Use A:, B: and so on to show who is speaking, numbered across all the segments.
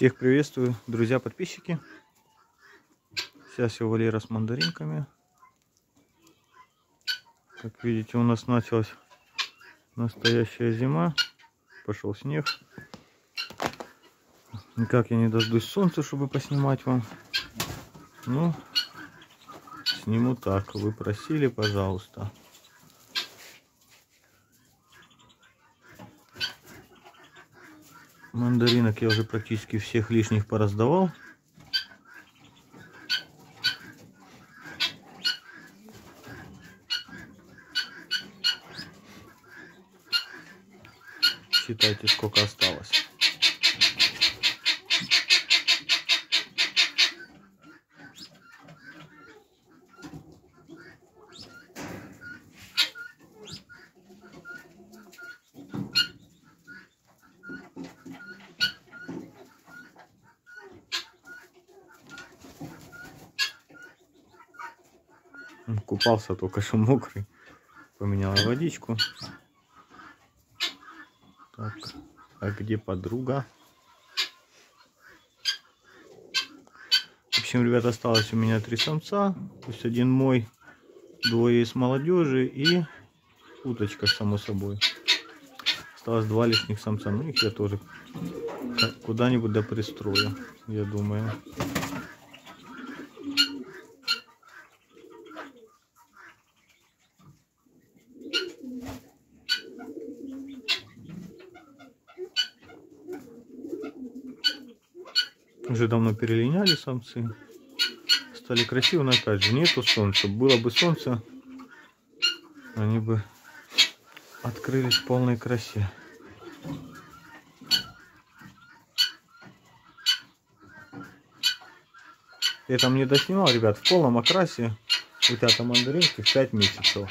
A: Всех приветствую, друзья подписчики. Сейчас я Валера с мандаринками. Как видите, у нас началась настоящая зима. Пошел снег. Никак я не дождусь солнца, чтобы поснимать вам. Ну, сниму так. Вы просили, пожалуйста. Мандаринок я уже практически всех лишних пораздавал. Считайте, сколько осталось. Купался только что мокрый. Поменяла водичку. Так, а где подруга? В общем, ребят, осталось у меня три самца. То есть один мой, двое из молодежи и уточка, само собой. Осталось два лишних самца. Ну, их я тоже куда-нибудь да пристрою, я думаю. Уже давно перелиняли самцы. Стали красивы, но опять же нету солнца. Было бы солнце, они бы открылись в полной красе. Я там не доснимал, ребят, в полном окрасе утята мандаринки в 5 месяцев.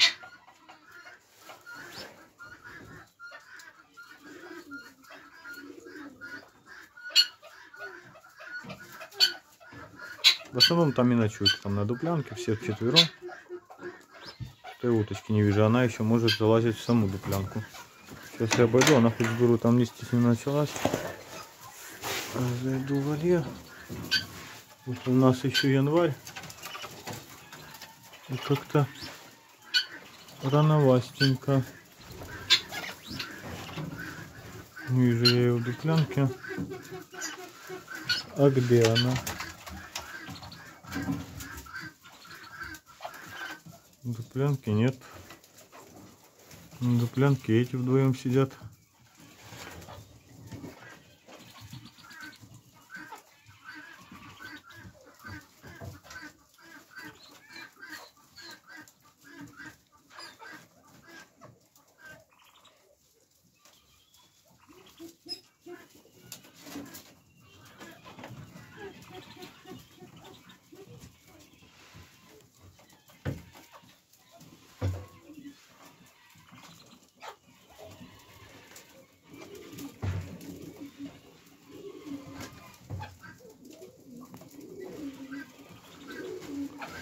A: В основном там и ночуют, там на дуплянке, все вчетвером. Той уточки не вижу, она еще может залазить в саму дуплянку. Сейчас я обойду, она хоть беру, там листьев не началась. Зайду в вольер. Вот у нас еще январь. И как-то рановастенько. Вижу я ее в дуплянке. А где она? Дуплянки нет. Дуплянки эти вдвоем сидят.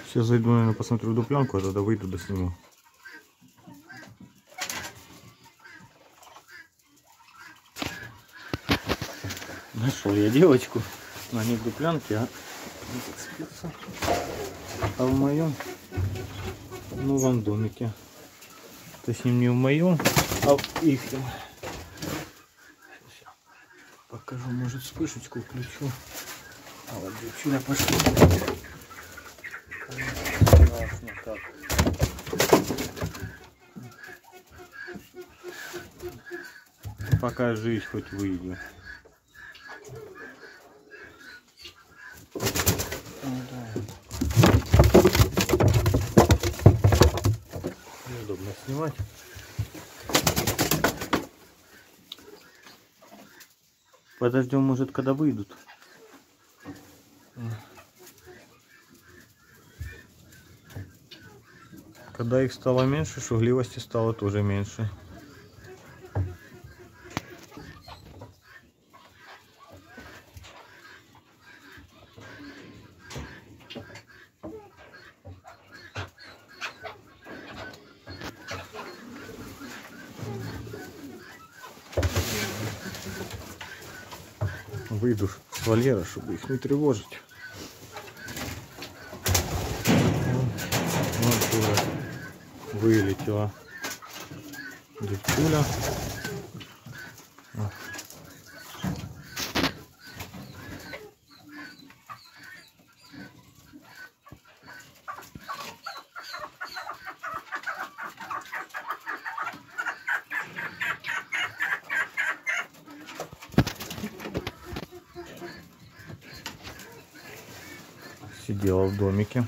A: Сейчас зайду, наверное, посмотрю дуплянку, а тогда выйду да сниму. Нашел я девочку, но не в дуплянке, а а в моем новом домике. Точнее не в моем, а в их. Покажу, может вспышечку включу. А вот девчуля пошла. Классно так. Пока жизнь хоть выйду. Неудобно снимать. Подождем, может, когда выйдут. Когда их стало меньше, шугливости стало тоже меньше. Выйду вольера, чтобы их не тревожить. Вылетела девчуля. сидела в домике.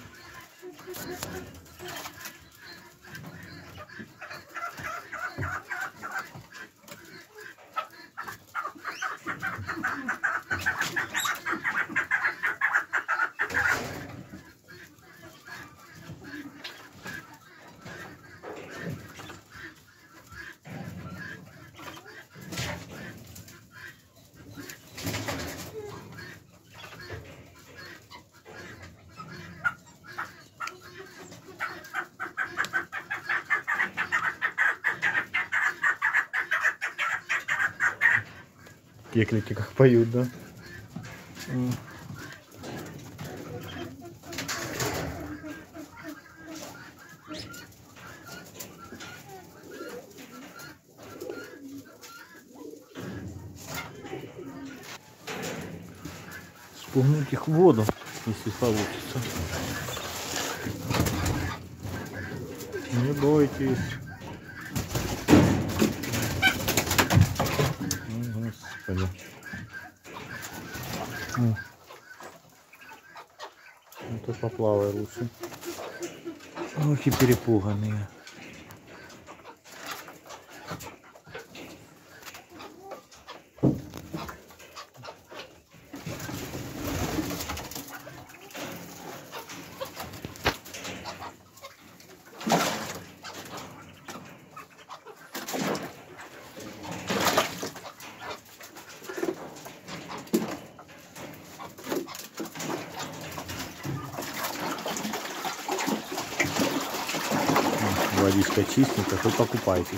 A: Кеклики как поют, да? Спугнуть их в воду, если получится. Не бойтесь. Ну, то поплавай лучше. Ох и перепуганные. Водичка чистенькая, то покупайте.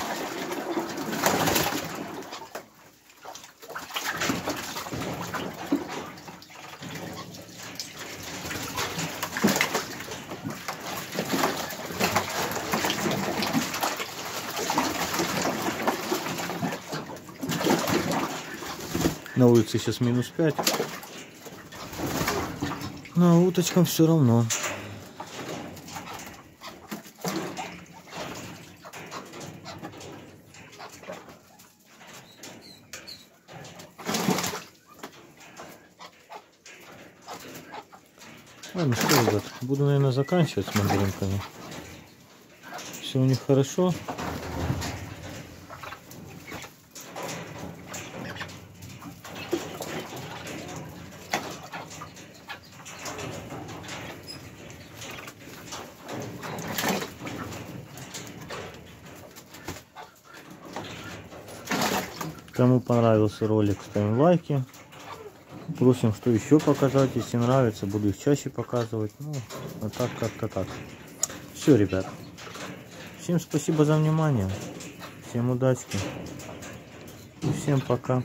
A: На улице сейчас минус 5. Но уточкам все равно. Ладно, что, ребят, буду, наверное, заканчивать с мандаринками. Все у них хорошо. Кому понравился ролик, ставим лайки. Просим, что еще показать, если нравится, буду их чаще показывать. Ну, вот так, как-то так. Все, ребят. Всем спасибо за внимание. Всем удачи. И всем пока.